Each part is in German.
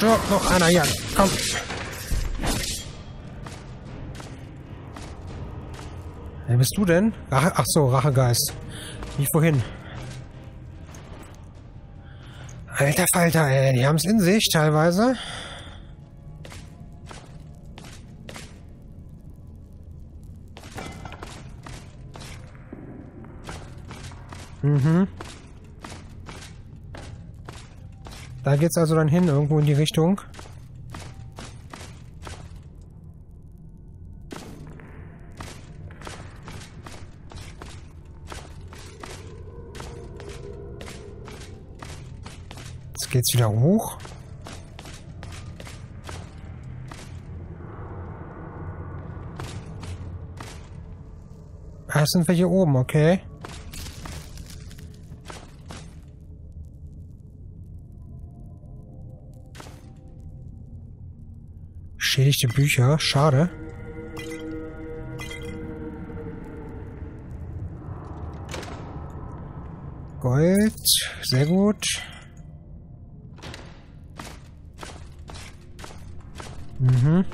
komm, stirb noch einer hier. Komm. Wer bist du denn? Rache, ach so, Rachegeist. Wie vorhin. Alter Falter, ey. Die haben es in sich teilweise. Mhm. Da geht's also dann hin, irgendwo in die Richtung. Jetzt geht's wieder hoch. Ah, sind wir hier oben, okay. Beschädigte Bücher, schade. Gold, sehr gut. Mhm.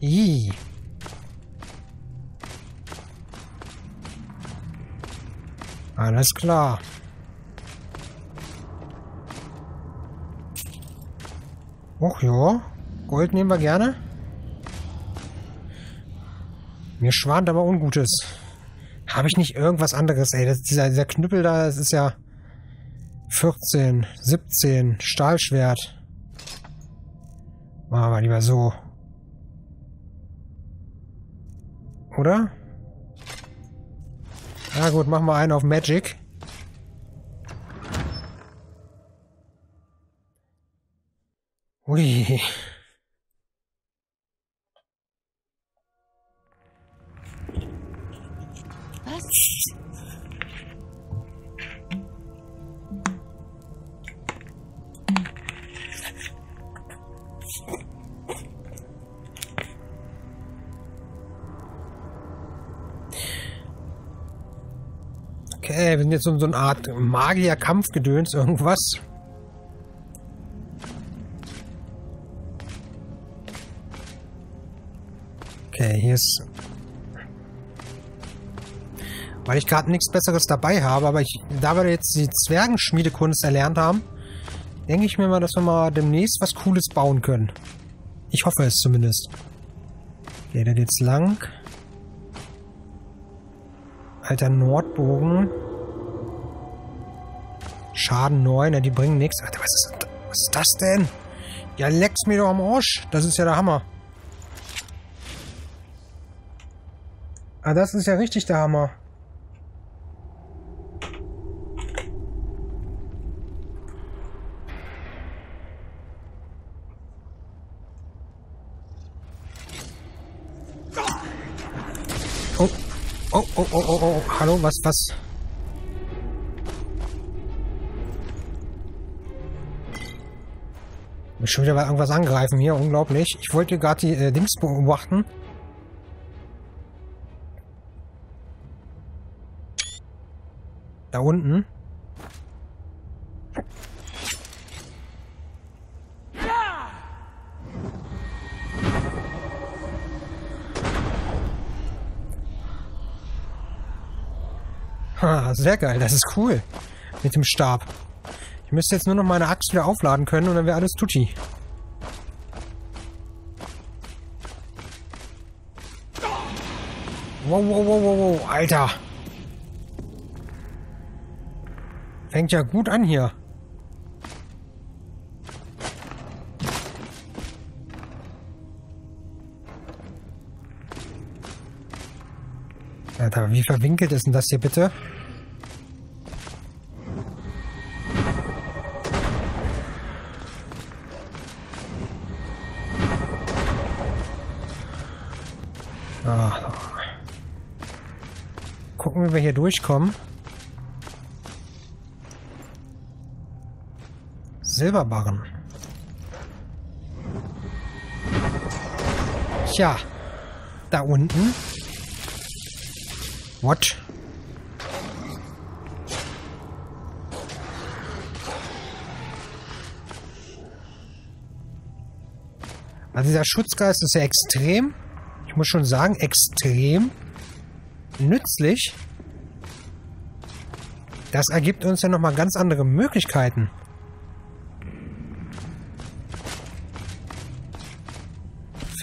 Ih. Alles klar. Ja, Gold nehmen wir gerne. Mir schwant aber Ungutes. Habe ich nicht irgendwas anderes, ey? Das, dieser, dieser Knüppel da, das ist ja 14, 17, Stahlschwert. Machen wir lieber so. Oder? Na gut, machen wir einen auf Magic. Ui. Was? Okay, wir sind jetzt so, so eine Art Magier-Kampfgedöns, irgendwas. Ist... Weil ich gerade nichts Besseres dabei habe, aber ich, da wir jetzt die Zwergenschmiedekunst erlernt haben, denke ich mir mal, dass wir mal demnächst was Cooles bauen können. Ich hoffe es zumindest. Okay, da geht's lang. Alter Nordbogen. Schaden 9, ja, die bringen nichts. Alter, was ist, was ist das denn? Ja, leck's mir doch am Arsch. Das ist ja der Hammer. Ah, das ist ja richtig der Hammer. Oh, oh, oh, oh, oh, oh, hallo, was, was? Mich schon wieder irgendwas angreifen hier, unglaublich. Ich wollte gerade die äh, Dings beobachten. Da unten. Ha, sehr geil, das ist cool. Mit dem Stab. Ich müsste jetzt nur noch meine Axt wieder aufladen können und dann wäre alles tutti. Wow, wow, wow, wow, wow, Alter. Fängt ja gut an hier. Alter, wie verwinkelt ist denn das hier bitte? Ah. Gucken, wie wir hier durchkommen. Silberbarren. Tja. Da unten. What? Also dieser Schutzgeist ist ja extrem, ich muss schon sagen, extrem nützlich. Das ergibt uns ja nochmal ganz andere Möglichkeiten.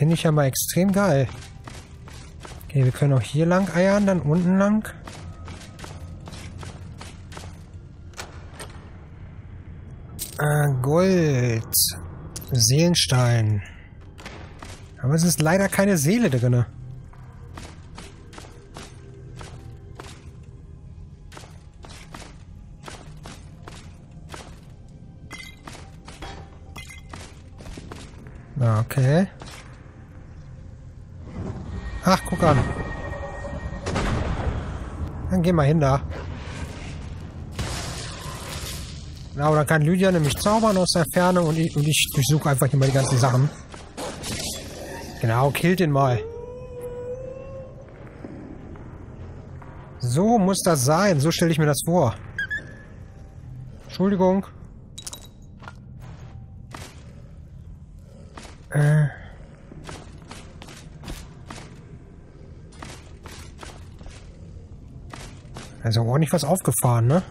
Finde ich ja mal extrem geil. Okay, wir können auch hier lang eiern, dann unten lang. Äh, Gold. Seelenstein. Aber es ist leider keine Seele drin. Okay. Ach, guck an. Dann geh mal hin da. Genau, dann kann Lydia nämlich zaubern aus der Ferne und ich, und ich durchsuche einfach mal die ganzen Sachen. Genau, killt ihn mal. So muss das sein. So stelle ich mir das vor. Entschuldigung. Also ordentlich was aufgefahren, ne?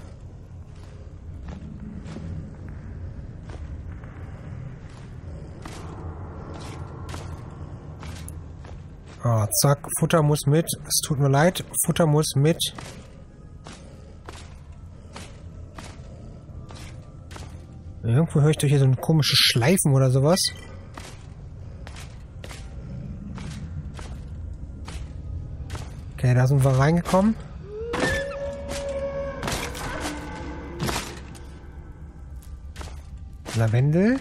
Oh, zack, Futter muss mit. Es tut mir leid, Futter muss mit. Irgendwo höre ich doch hier so ein komisches Schleifen oder sowas. Okay, da sind wir reingekommen. Lavendel.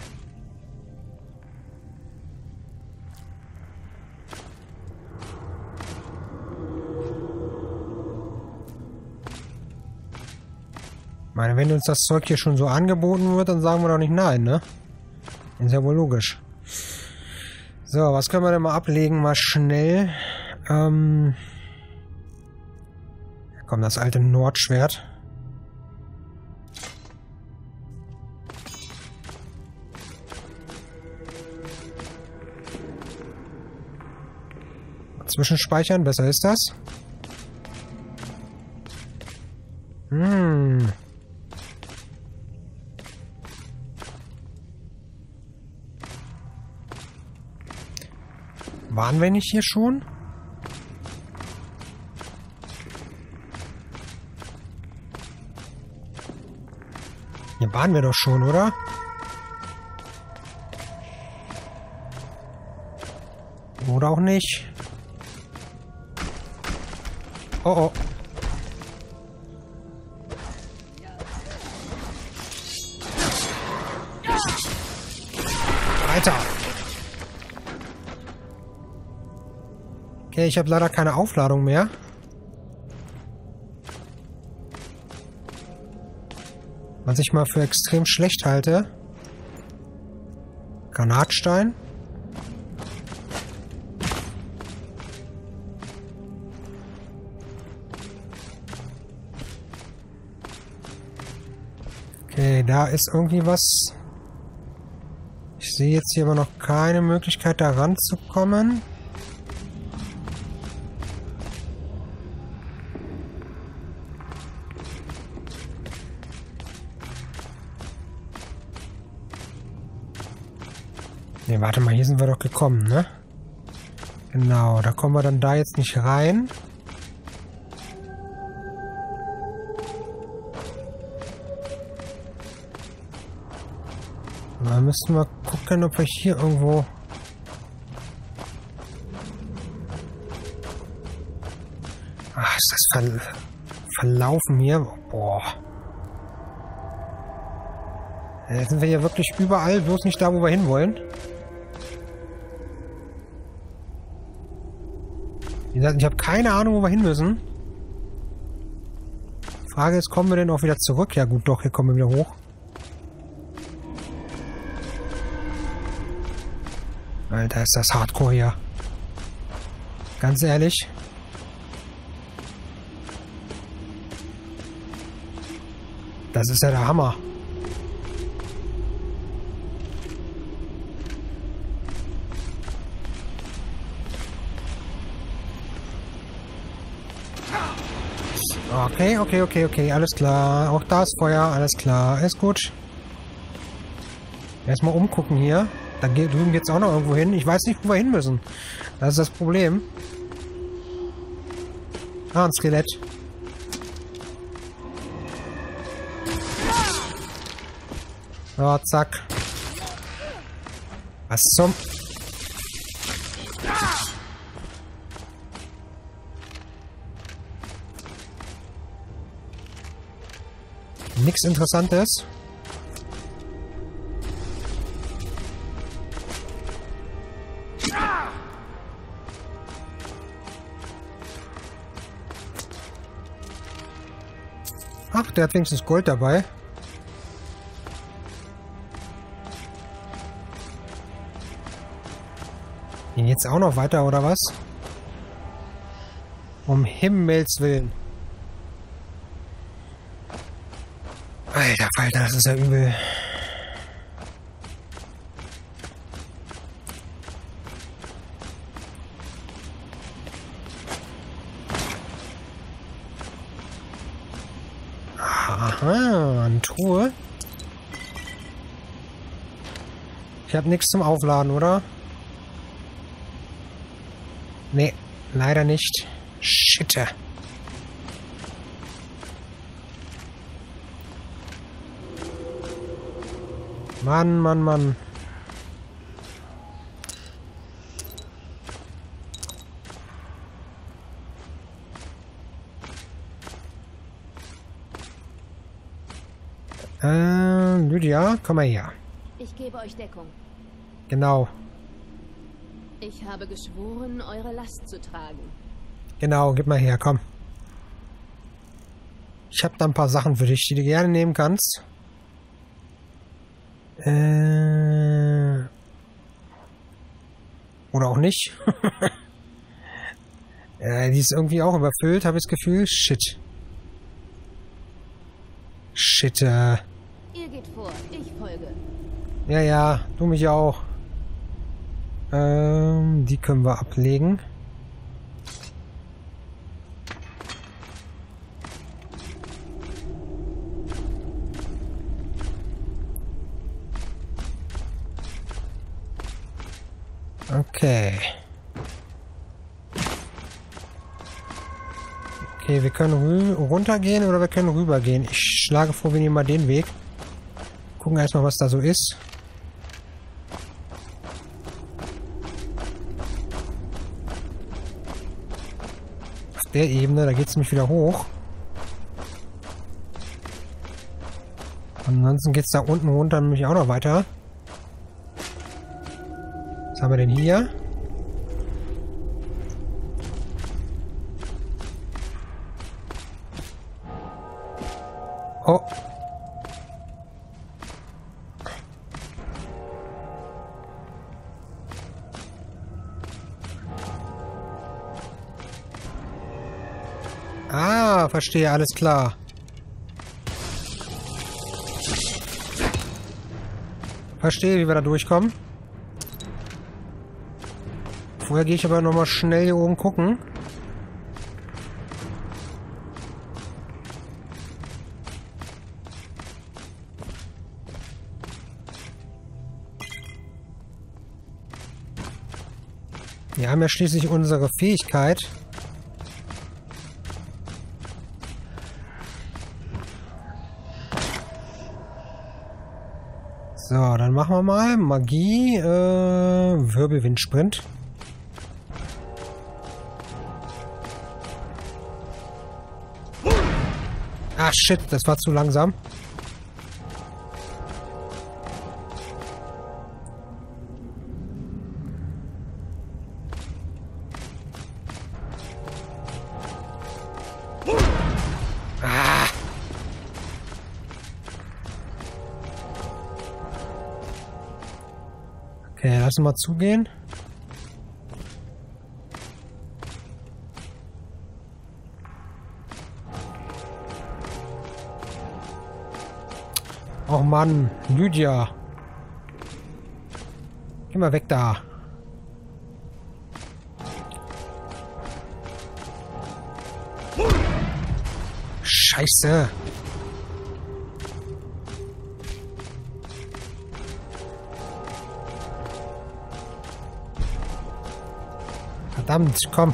meine, wenn uns das Zeug hier schon so angeboten wird, dann sagen wir doch nicht nein, ne? Ist ja wohl logisch. So, was können wir denn mal ablegen? Mal schnell. Ähm. Komm, das alte Nordschwert. Zwischenspeichern, besser ist das. Hm. Waren wir nicht hier schon? Hier waren wir doch schon, oder? Oder auch nicht. Oh oh. Alter. Okay, ich habe leider keine Aufladung mehr. Was ich mal für extrem schlecht halte. Granatstein. Da ist irgendwie was. Ich sehe jetzt hier aber noch keine Möglichkeit, da ranzukommen. Ne, warte mal, hier sind wir doch gekommen, ne? Genau, da kommen wir dann da jetzt nicht rein. Müssen wir gucken, ob wir hier irgendwo... Ach, ist das ver verlaufen hier? Boah. Jetzt sind wir hier wirklich überall, bloß nicht da, wo wir hinwollen. Wie gesagt, ich habe keine Ahnung, wo wir hin müssen. Frage ist, kommen wir denn auch wieder zurück? Ja gut, doch, hier kommen wir wieder hoch. Alter, ist das Hardcore hier. Ganz ehrlich. Das ist ja der Hammer. Okay, okay, okay, okay, alles klar. Auch da ist Feuer, alles klar. Ist gut. Erstmal umgucken hier. Da drüben geht's auch noch irgendwo hin. Ich weiß nicht, wo wir hin müssen. Das ist das Problem. Ah, ein Skelett. So, zack. Was zum... Nichts Interessantes. Ach, der hat wenigstens Gold dabei. Gehen jetzt auch noch weiter, oder was? Um Himmels Willen. Alter Falter, das ist ja übel. Aha, eine Truhe. Ich habe nichts zum Aufladen, oder? Nee, leider nicht. Shitte. Mann, Mann, Mann. Äh, Lydia, komm mal her. Ich gebe euch Deckung. Genau. Ich habe geschworen, eure Last zu tragen. Genau, gib mal her, komm. Ich habe da ein paar Sachen für dich, die du gerne nehmen kannst. Äh. Oder auch nicht. äh, die ist irgendwie auch überfüllt, habe ich das Gefühl. Shit. Shit, äh. Ihr geht vor, ich folge. Ja, ja, du mich auch. Ähm, die können wir ablegen. Okay. Okay, wir können runtergehen oder wir können rübergehen. Ich schlage vor, wir nehmen mal den Weg. Gucken erstmal, was da so ist. Der Ebene, da geht es nämlich wieder hoch. Ansonsten geht es da unten runter nämlich auch noch weiter. Was haben wir denn hier? Verstehe, alles klar. Verstehe, wie wir da durchkommen. Vorher gehe ich aber nochmal schnell hier oben gucken. Wir haben ja schließlich unsere Fähigkeit. So, dann machen wir mal Magie, äh, Wirbelwindsprint. Ah, shit, das war zu langsam. Lass mal zugehen. Och Mann, Lydia. Geh mal weg da. Scheiße. Verdammt, komm.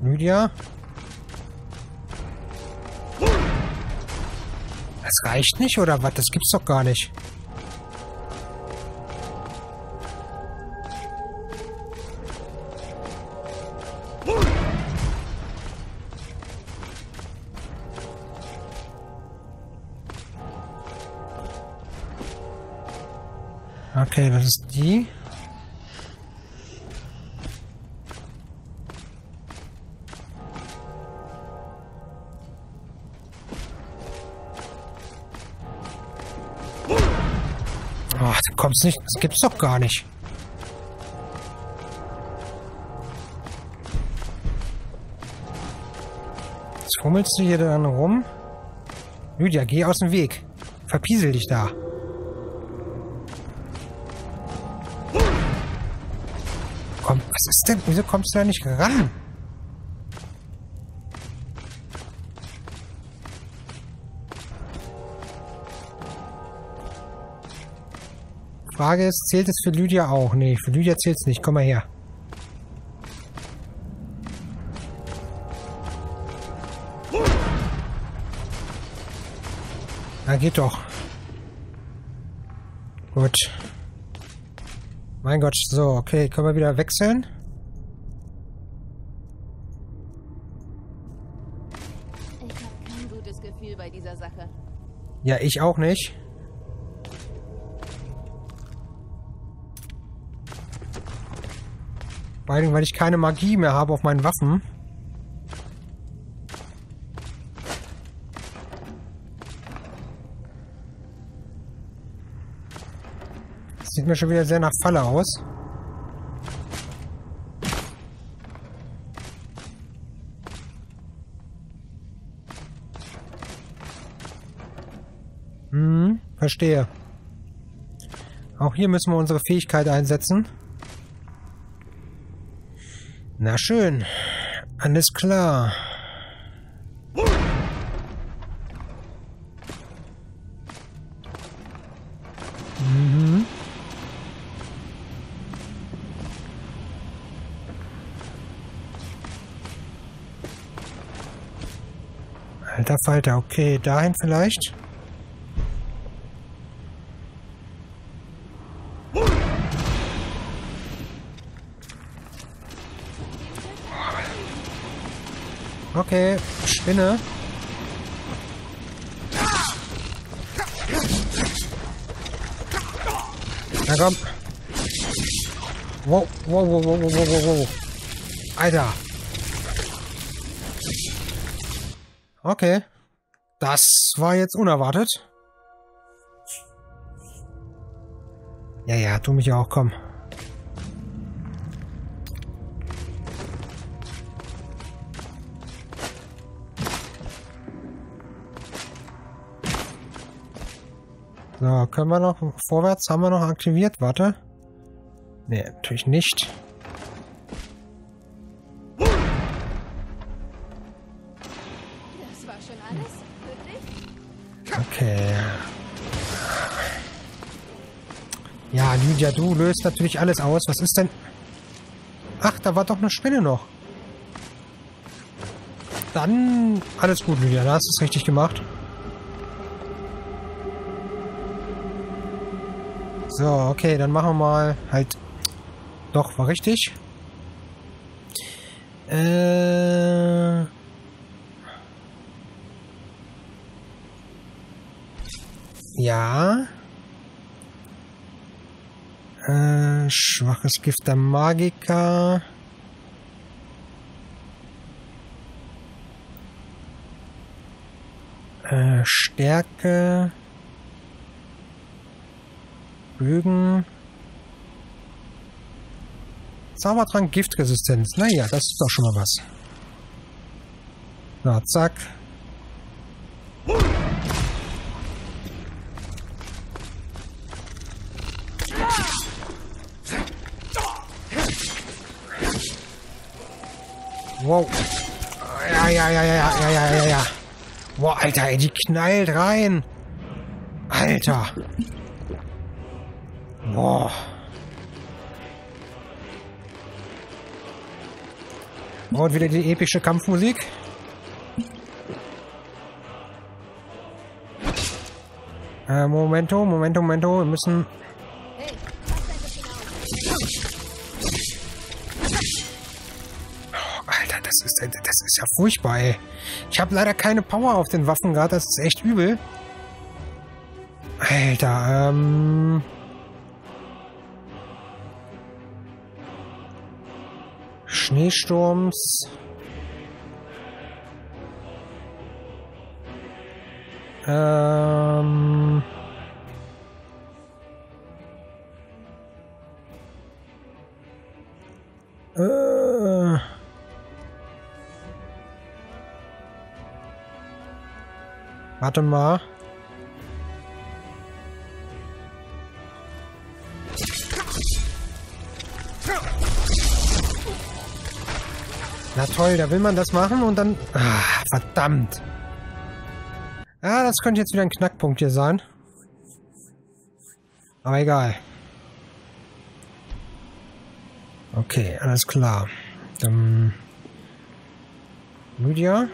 Lydia? Das reicht nicht, oder was? Das gibt's doch gar nicht. Das ist die. Ach, du kommst nicht. Das gibt's doch gar nicht. Jetzt fummelst du hier dann rum. Lydia, geh aus dem Weg. Verpiesel dich da. Denn? Wieso kommst du da nicht ran? Frage ist, zählt es für Lydia auch? Nee, für Lydia zählt es nicht. Komm mal her. Na, geht doch. Gut. Mein Gott, so, okay, können wir wieder wechseln? Ich habe kein gutes Gefühl bei dieser Sache. Ja, ich auch nicht. Vor allem, weil ich keine Magie mehr habe auf meinen Waffen. Sieht mir schon wieder sehr nach Falle aus. Verstehe. Auch hier müssen wir unsere Fähigkeit einsetzen. Na schön. Alles klar. Mhm. Alter Falter, okay, dahin vielleicht? Okay, Spinne. Na komm. Wow, wow, wow, wow, wow, wow, wow. Alter. Okay. Das war jetzt unerwartet. Ja, ja, tu mich auch, komm. So, können wir noch vorwärts? Haben wir noch aktiviert? Warte. Nee, natürlich nicht. Das war schon alles? Wirklich? Okay. Ja, Lydia, du löst natürlich alles aus. Was ist denn... Ach, da war doch eine Spinne noch. Dann alles gut, Lydia. Da hast du es richtig gemacht. So, okay, dann machen wir mal halt... Doch, war richtig. Äh... Ja. Äh, schwaches Gift der Magiker. Äh, Stärke. Bögen. Zaubertrank Giftresistenz. Naja, das ist doch schon mal was. So, zack. Wow. Ja, ja, ja, ja, ja, ja, ja, ja. Boah, Alter, ey, die knallt rein. Alter. Boah. Und wieder die epische Kampfmusik. Äh, Momento, Momento, Momento. Wir müssen... Oh, Alter, das ist, das ist ja furchtbar, ey. Ich habe leider keine Power auf den Waffen gerade. Das ist echt übel. Alter, ähm... Schneesturms. Ähm. Äh. Warte mal. Toll, da will man das machen und dann... Ah, verdammt. Ah, das könnte jetzt wieder ein Knackpunkt hier sein. Aber egal. Okay, alles klar. Dann... Lydia?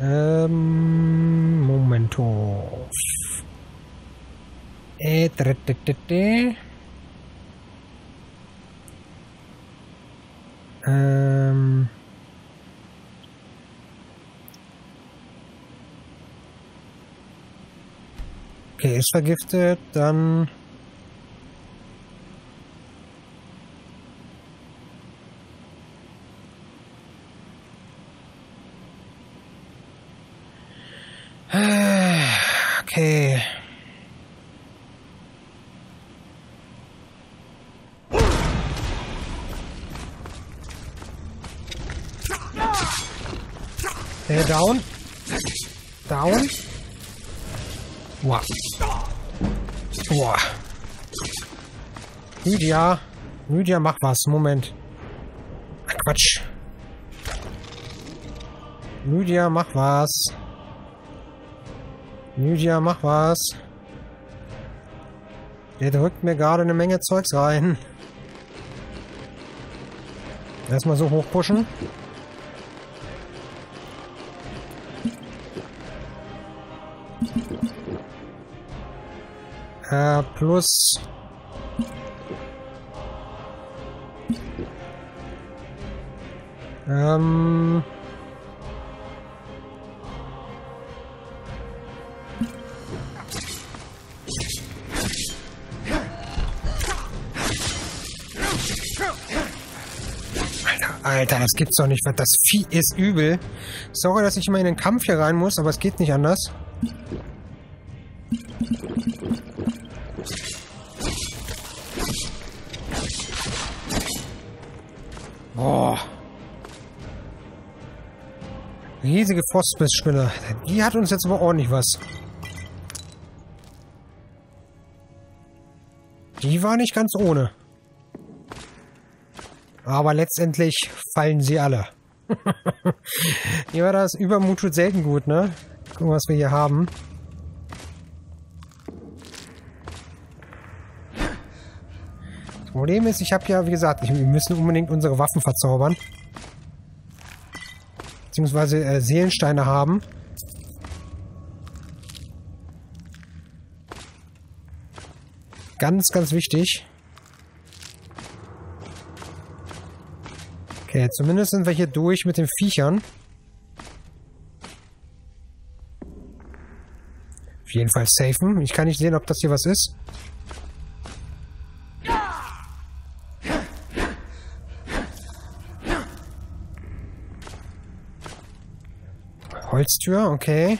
Ähm... Momento. Eh, ähm. Okay, ist vergiftet, dann... Okay. Der down. Down. Boah. Boah. Lydia. Lydia, mach was. Moment. Ach, Quatsch. Lydia, mach was. Lydia, mach was. Der drückt mir gerade eine Menge Zeugs rein. Erstmal so hochpushen. Äh, plus... Ähm... Alter, das gibt's doch nicht. Das Vieh ist übel. Sorry, dass ich immer in den Kampf hier rein muss, aber es geht nicht anders. Riesige Frostbissspinne. Die hat uns jetzt aber ordentlich was. Die war nicht ganz ohne. Aber letztendlich fallen sie alle. hier war das Übermut tut selten gut, ne? Gucken, was wir hier haben. Das Problem ist, ich habe ja, wie gesagt, wir müssen unbedingt unsere Waffen verzaubern. Beziehungsweise äh, Seelensteine haben. Ganz, ganz wichtig. Okay, zumindest sind wir hier durch mit den Viechern. Auf jeden Fall safen. Ich kann nicht sehen, ob das hier was ist. Holztür, okay.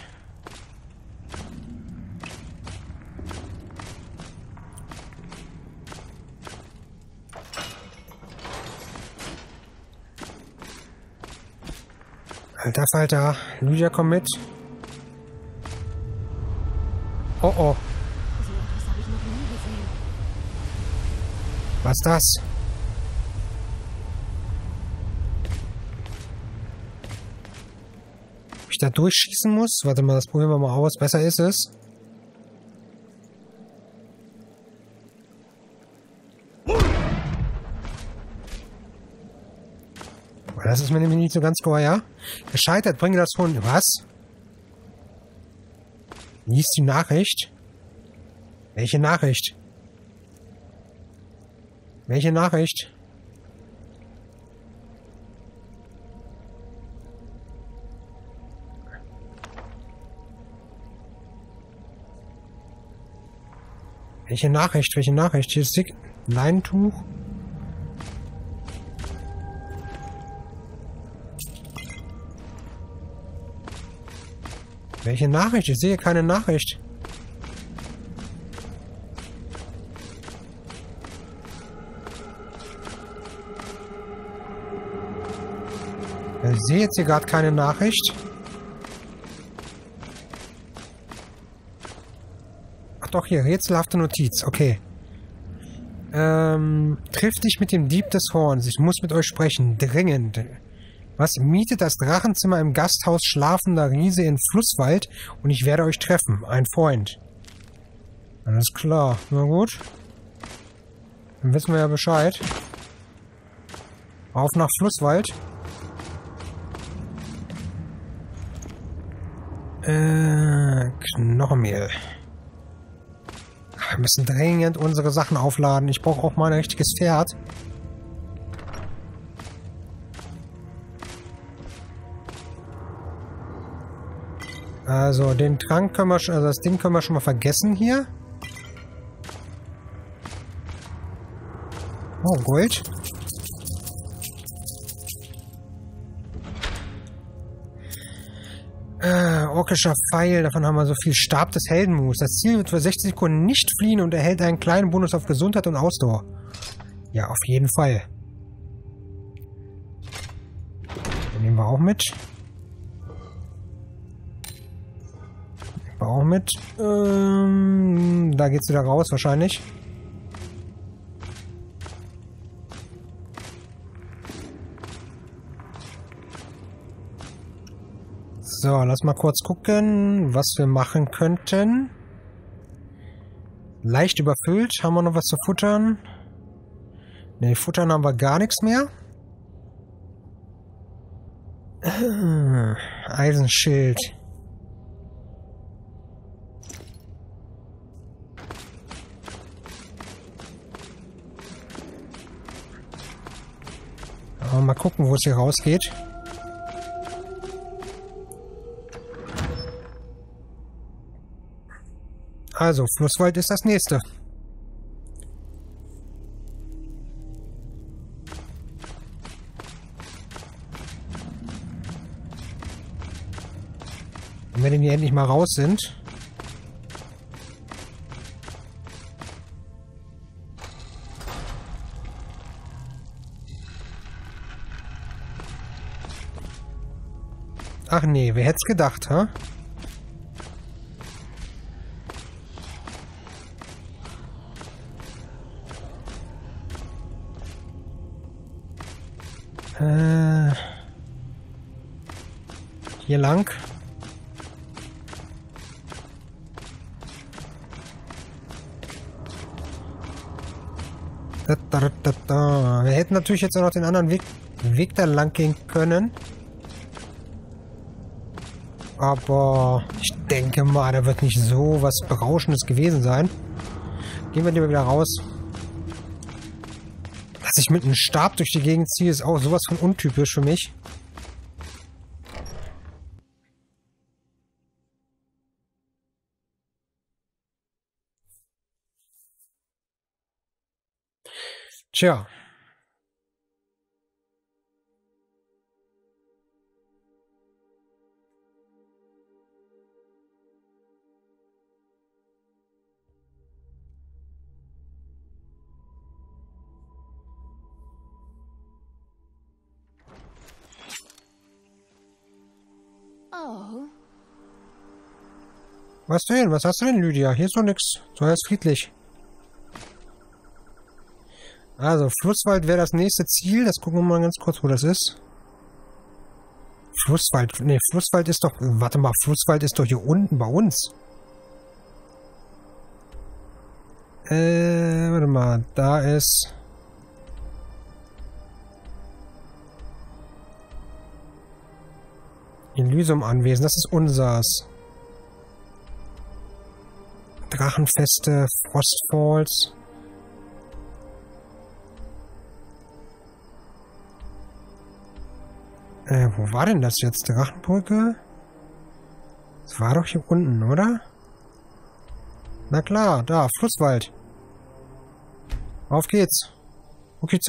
Alter Falter, Lydia, komm mit. Oh oh. Was ist das? Ich da durchschießen muss? Warte mal, das probieren wir mal aus. Besser ist es. Das ist mir nämlich nicht so ganz geheuer. Gescheitert, bringe das Hund. Was? Lies die Nachricht. Welche Nachricht? Welche Nachricht? Welche Nachricht? Welche Nachricht? Hier ist Sick Leintuch. Welche Nachricht? Ich sehe keine Nachricht. Ich sehe jetzt hier gerade keine Nachricht. Doch, hier, rätselhafte Notiz. Okay. Ähm, triff dich mit dem Dieb des Horns. Ich muss mit euch sprechen. Dringend. Was? Mietet das Drachenzimmer im Gasthaus Schlafender Riese in Flusswald und ich werde euch treffen. Ein Freund. Alles klar. Na gut. Dann wissen wir ja Bescheid. Auf nach Flusswald. Äh, Knochenmehl. Wir müssen dringend unsere Sachen aufladen. Ich brauche auch mal ein richtiges Pferd. Also, den Trank können wir schon, also das Ding können wir schon mal vergessen hier. Oh, Gold. Orkischer Pfeil, davon haben wir so viel. Stab des Heldenmus. Das Ziel wird für 60 Sekunden nicht fliehen und erhält einen kleinen Bonus auf Gesundheit und Ausdauer. Ja, auf jeden Fall. Den nehmen wir auch mit. Den wir auch mit. Ähm, da geht's wieder raus wahrscheinlich. So, lass mal kurz gucken, was wir machen könnten. Leicht überfüllt. Haben wir noch was zu futtern? Ne, futtern haben wir gar nichts mehr. Eisenschild. mal gucken, wo es hier rausgeht. Also, Flusswald ist das nächste. Und wenn wir endlich mal raus sind. Ach nee, wer hätte es gedacht, ha? Huh? Lang. Wir hätten natürlich jetzt auch noch den anderen Weg, Weg da lang gehen können. Aber ich denke mal, da wird nicht so was Berauschendes gewesen sein. Gehen wir lieber wieder raus. Dass ich mit einem Stab durch die Gegend ziehe, ist auch sowas von untypisch für mich. Tja. Oh. Was denn? Was hast du denn, Lydia? Hier ist doch nix. So ist friedlich. Also, Flusswald wäre das nächste Ziel. Das gucken wir mal ganz kurz, wo das ist. Flusswald. Ne, Flusswald ist doch... Warte mal, Flusswald ist doch hier unten bei uns. Äh, warte mal. Da ist... Elysium anwesen. Das ist unsers. Drachenfeste, Frostfalls. Wo war denn das jetzt? Drachenbrücke? Das war doch hier unten, oder? Na klar, da, Flusswald. Auf geht's. Okay,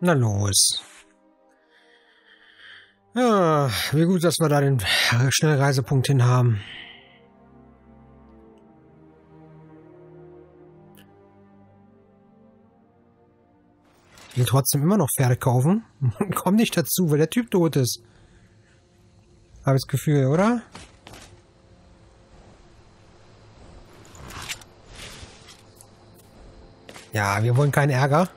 Na los. Ja, wie gut, dass wir da den Schnellreisepunkt hin haben. Ich will trotzdem immer noch Pferde kaufen. Komm nicht dazu, weil der Typ tot ist. Habe ich das Gefühl, oder? Ja, wir wollen keinen Ärger.